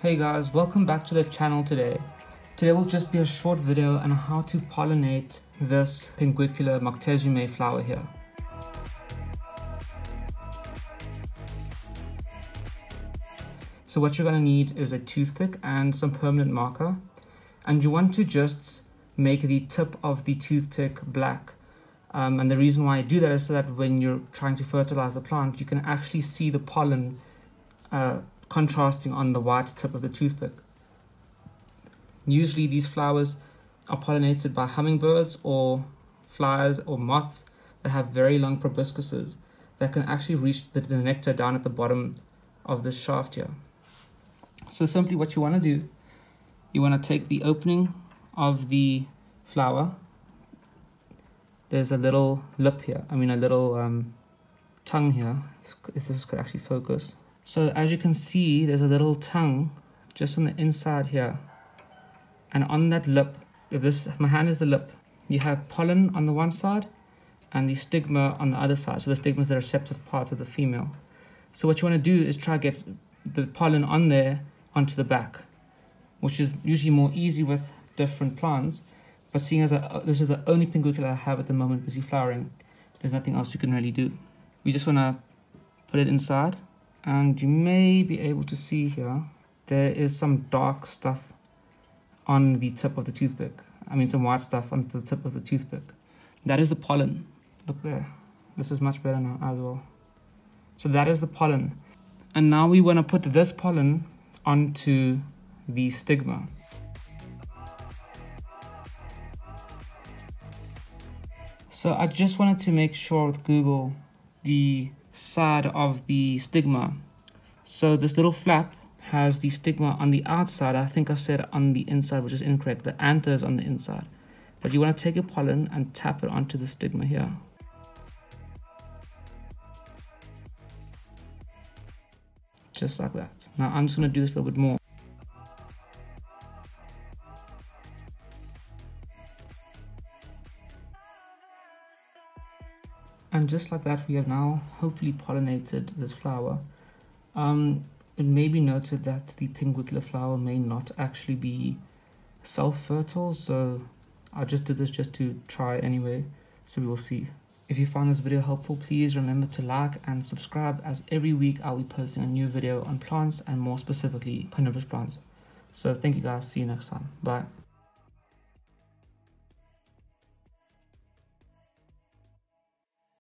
Hey guys, welcome back to the channel today. Today will just be a short video on how to pollinate this Pinguicula moctezumae flower here. So what you're going to need is a toothpick and some permanent marker. And you want to just make the tip of the toothpick black. Um, and the reason why I do that is so that when you're trying to fertilize the plant, you can actually see the pollen uh, contrasting on the white tip of the toothpick. Usually these flowers are pollinated by hummingbirds or flies or moths that have very long proboscises that can actually reach the, the nectar down at the bottom of the shaft here. So simply what you want to do, you want to take the opening of the flower. There's a little lip here, I mean a little um, tongue here, if this could actually focus. So as you can see, there's a little tongue just on the inside here. And on that lip, if this, my hand is the lip, you have pollen on the one side and the stigma on the other side. So the stigma is the receptive part of the female. So what you want to do is try to get the pollen on there onto the back, which is usually more easy with different plants. But seeing as a, this is the only pinguicula I have at the moment busy flowering, there's nothing else we can really do. We just want to put it inside and you may be able to see here there is some dark stuff on the tip of the toothpick. I mean some white stuff on the tip of the toothpick. That is the pollen. Look there. This is much better now as well. So that is the pollen. And now we want to put this pollen onto the stigma. So I just wanted to make sure with Google the side of the stigma. So this little flap has the stigma on the outside. I think I said on the inside, which is incorrect. The anther is on the inside. But you want to take a pollen and tap it onto the stigma here. Just like that. Now I'm just going to do this a little bit more. And just like that we have now hopefully pollinated this flower. Um, it may be noted that the pinguicula flower may not actually be self-fertile so I just did this just to try anyway. So we will see. If you found this video helpful please remember to like and subscribe as every week I'll be posting a new video on plants and more specifically carnivorous plants. So thank you guys. See you next time. Bye